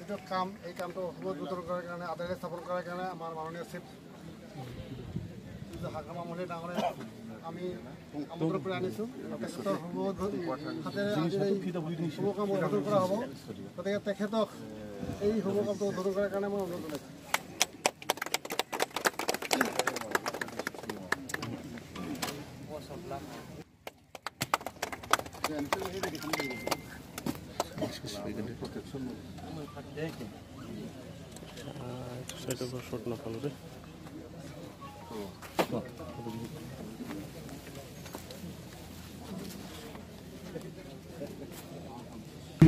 এইটো কাম এই কামটো সুবোধবোধন কৰাৰ কাৰণে আদায় স্থাপন কৰাৰ কাৰণে আমাৰ মাননীয় চিফ হাগ্ৰামা মন্দিৰ ডাঙৰে আমি আমন্ত্ৰণ কৰি আনিছোঁ। হাতেৰে আজিৰ এই শুভ কাম উদ্বোধন কৰা হ'ব। গতিকে তেখেতক এই শুভ কামটো উদ্বোধন কৰাৰ কাৰণে মই অনুৰোধ জনাইছোঁ। সাইডৰ পৰা শ্বট নাপালোঁ দেই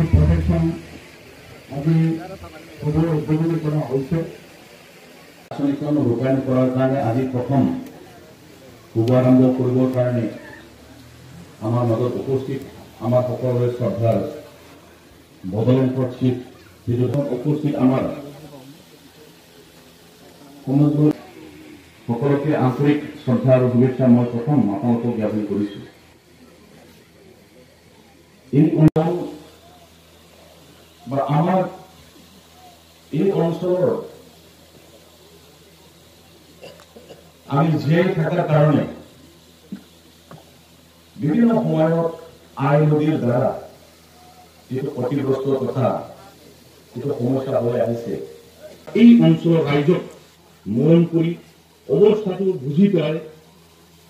প্ৰটেকশ্যন আজি সবৰে উদ্বোধনী কৰা হৈছে আঁচনিখন ৰূপায়ণ কৰাৰ কাৰণে আজি প্ৰথম শুভাৰম্ভ কৰিবৰ কাৰণে আমাৰ মাজত উপস্থিত আমাৰ সকলোৰে শ্ৰদ্ধাৰ বদলেণ্ড চিফ যিজন উপস্থিত আমাৰ সমগ্ৰ সকলোকে আন্তৰিক শ্ৰদ্ধা আৰু শুভেচ্ছা মই প্ৰথম আপোনালোকক জ্ঞাপন কৰিছোঁ। এই অনুষ্ঠান বা আমাৰ এই অঞ্চলেৰ আমি জীয়াই থাকাৰ কাৰণে বিভিন্ন সময়ত আই নদীৰ দ্বাৰা যিটো ক্ষতিগ্ৰস্ত তথা যিটো সমস্যা হৈ আহিছে এই অঞ্চলৰ ৰাইজক মৰম কৰি অৱস্থাটো বুজি পেলাই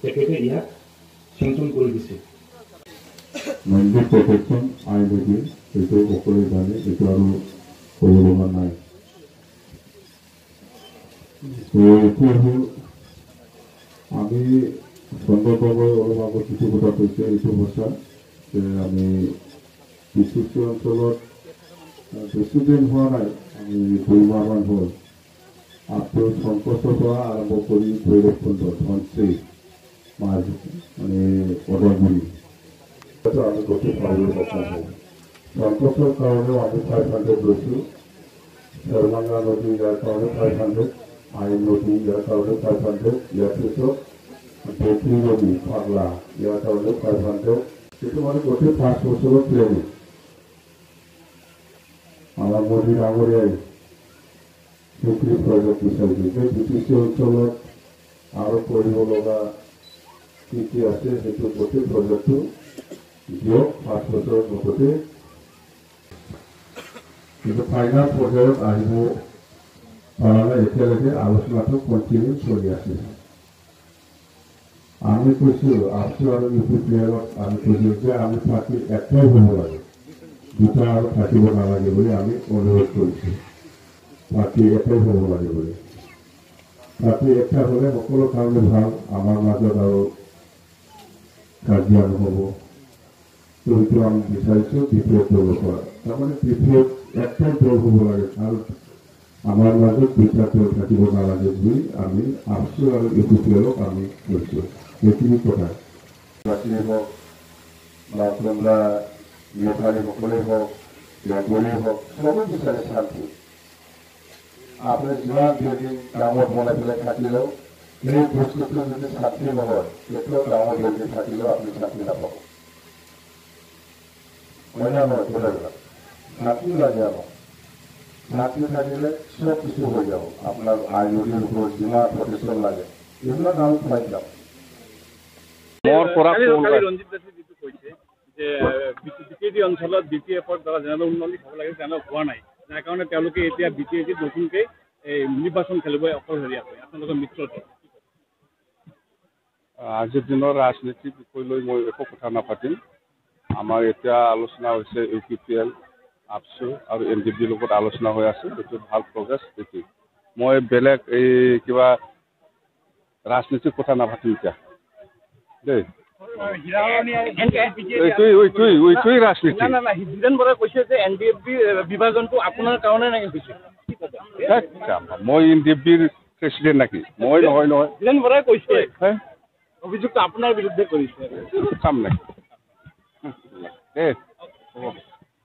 তেখেতে ইয়াক চেংচন কৰি দিছে। মন্দিৰ প্ৰটেকশ্যন আই নদী এইটো সকলোৱে জানে এইটো আৰু ক'ব লগা নাই। আমি চন্দ্ৰবাবুৱে অলপ আগত যিটো কথা কৈছে এইটো সঁচা যে আমি বিচিচি অঞ্চলত বেছি দিন হোৱা নাই আমি দুই মাহমান হ'ল আপটো সংকোচৰ পৰা আৰম্ভ কৰি ভৈৰৱকুণ্ড ধনশ্ৰী মাছ মানে সেইটো আমি গোটেই পাবলৈ সক্ষম হওঁ সন্তোষৰ কাৰণেও আমি ফাইভ হাণ্ড্ৰেড লৈছোঁ শৰ্মাঙ্গা নদী ইয়াৰ কাৰণে ফাইভ হাণ্ড্ৰেড আই নদী ইয়াৰ কাৰণে ফাইভ হাণ্ড্ৰেড ইয়াৰ পিছত বেটী নদী পাগলা ইয়াৰ কাৰণে ফাইভ হাণ্ড্ৰেড সেইটো মানে গোটেই পাঁচ বছৰৰ প্লেনিং আমাৰ মোদী ডাঙৰীয়াই সেইখিনি প্ৰজেক্ট বিচাৰিছে যে বি টি চি অঞ্চলত আৰু কৰিব লগা কি কি আছে সেইটো গোটেই প্ৰজেক্টটো দিয়ক পাঁচ বছৰৰ মুঠতে কিন্তু ফাইনেল পৰ্যায়ত আহিব পৰা নাই এতিয়ালৈকে আলোচনাটো কণ্টিনিউ চলি আছে আমি কৈছোঁ আছু আৰু ইউ পি পি এলত আমি কৈছোঁ যে আমি পাৰ্টি একটাই হ'ব লাগে। দুটা আৰু থাকিব নালাগে বুলি আমি অনুৰোধ কৰিছোঁ। পাৰ্টি এটাই হ'ব লাগে বুলি। পাৰ্টি এটা হ'লে সকলো কাৰণে ভাল আমাৰ মাজত আৰু কাজিয়া নহ'ব। সেইটো আমি বিচাৰিছোঁ এফ দলৰ পৰা। তাৰমানে বি পি এফ একটাই দল হ'ব লাগে আৰু আমাৰ মাজত দুটা দল থাকিব নালাগে বুলি আমি আছু আৰু ইউ পি পি এলক আমি কৈছোঁ। চব কিছু হৈ যাব আপোনাৰ ওপৰত যিমান প্ৰতিষ্ঠান লাগে এইবিলাক আমি পাই যাম মোৰ পৰা কালি ৰঞ্জিত দাসে যিটো কৈছে যে বি টি ডি অঞ্চলত বি পি এফৰ দ্বাৰা যেনেদৰে উন্নতি হ'ব লাগে তেনেদৰে হোৱা নাই। যাৰ কাৰণে তেওঁলোকে এতিয়া বি টি এ ডিত নতুনকৈ এই নিৰ্বাচন খেলিব অকলশৰীয়াকৈ আপোনালোকৰ মিত্ৰটো আজিৰ দিনৰ ৰাজনীতিৰ বিষয় লৈ মই একো কথা নাপাতিম। আমাৰ এতিয়া আলোচনা হৈছে ইউ পি পি এল আপচু আৰু এন ডি বিৰ লগত আলোচনা হৈ আছে। এইটো ভাল প্ৰগ্ৰেছ এইটো মই বেলেগ এই কিবা ৰাজনীতিৰ কথা নাপাতিম এতিয়া। দেই। কৈছে যে এন ডি এফ বি বিভাজনটো আপোনাৰ কাৰণে নেকি হৈছে। কি ক'ব? হেই, মই এন ডি বিৰ প্ৰেচিডেণ্ট নেকি? মই নহয় নহয়। ধীৰেন বৰাই কৈছে। হেই, অভিযোগটো আপোনাৰ বিৰুদ্ধে কৰিছে। কাম নাই দেই হ'ব।